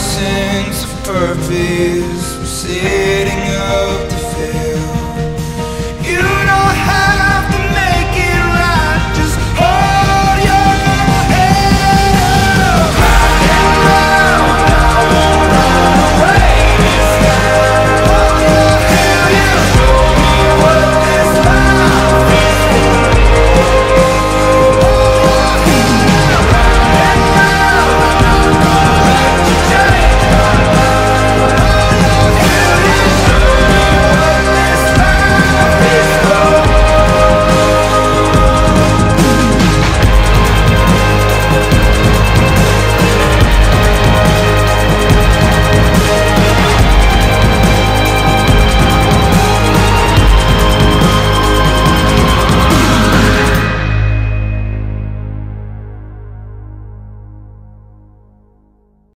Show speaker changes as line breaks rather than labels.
sense of purpose. We're sitting up.